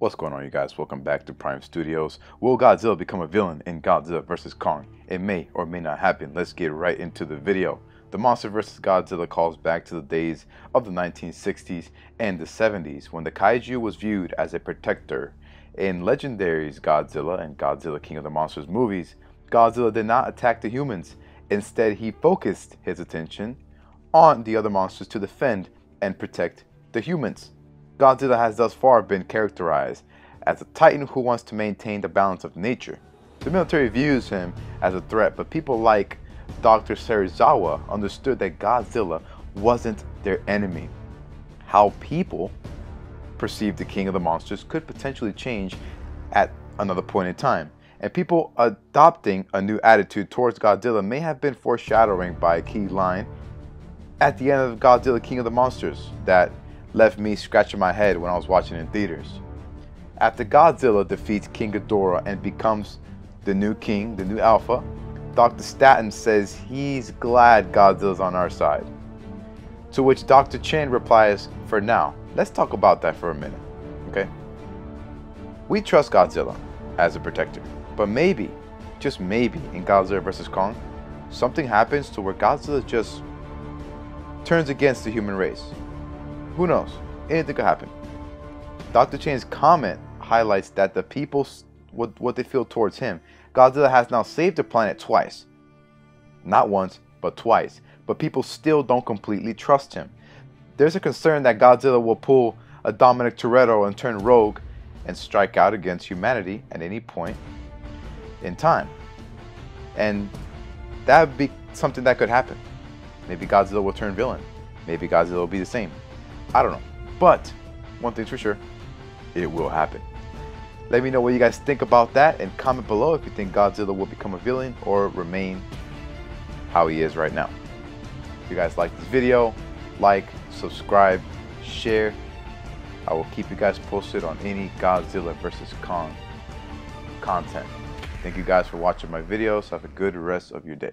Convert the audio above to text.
What's going on you guys? Welcome back to Prime Studios. Will Godzilla become a villain in Godzilla vs. Kong? It may or may not happen. Let's get right into the video. The MonsterVerse Godzilla calls back to the days of the 1960s and the 70s when the kaiju was viewed as a protector. In Legendary's Godzilla and Godzilla King of the Monsters movies, Godzilla did not attack the humans. Instead, he focused his attention on the other monsters to defend and protect the humans. Godzilla has thus far been characterized as a titan who wants to maintain the balance of nature. The military views him as a threat, but people like Dr. Serizawa understood that Godzilla wasn't their enemy. How people perceive the king of the monsters could potentially change at another point in time. And people adopting a new attitude towards Godzilla may have been foreshadowing by a key line at the end of Godzilla King of the Monsters that left me scratching my head when I was watching in theaters. After Godzilla defeats King Ghidorah and becomes the new king, the new alpha, Dr. Stanton says he's glad Godzilla's on our side. To which Dr. Chen replies, for now. Let's talk about that for a minute, okay? We trust Godzilla as a protector, but maybe, just maybe, in Godzilla vs. Kong, something happens to where Godzilla just turns against the human race. Who knows? Anything could happen. Dr. Chen's comment highlights that the people, what, what they feel towards him. Godzilla has now saved the planet twice. Not once, but twice. But people still don't completely trust him. There's a concern that Godzilla will pull a Dominic Toretto and turn rogue and strike out against humanity at any point in time. And that would be something that could happen. Maybe Godzilla will turn villain. Maybe Godzilla will be the same. I don't know. But one thing's for sure, it will happen. Let me know what you guys think about that and comment below if you think Godzilla will become a villain or remain how he is right now. If you guys like this video, like, subscribe, share. I will keep you guys posted on any Godzilla vs. Kong content. Thank you guys for watching my videos. Have a good rest of your day.